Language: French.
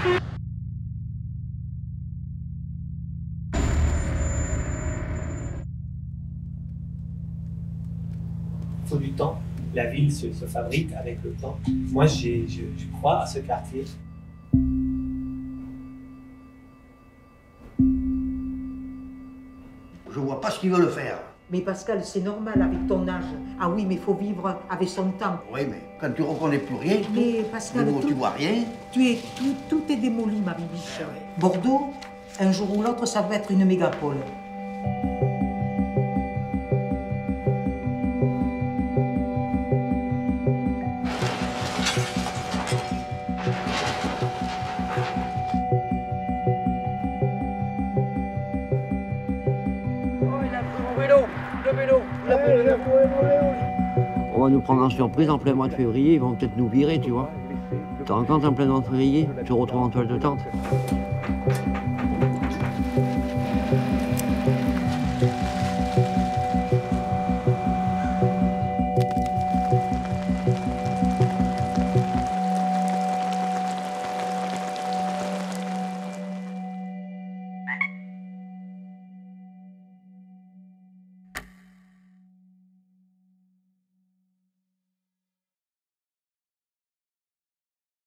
Faut du temps. La ville se, fabrique avec le temps. Moi, je, je, crois à ce quartier. Je vois pas ce qu'ils veulent faire. Mais Pascal, c'est normal avec ton âge. Ah oui, mais il faut vivre avec son temps. Oui, mais quand tu reconnais plus rien, Mais Pascal, tout, tu vois rien, tu es, tout, tout est démoli, ma bibiche. Ah. Bordeaux, un jour ou l'autre, ça va être une mégapole. On va nous prendre en surprise en plein mois de février, ils vont peut-être nous virer, tu vois. Tu te rends compte en plein mois de février, tu te retrouves en toile de tente.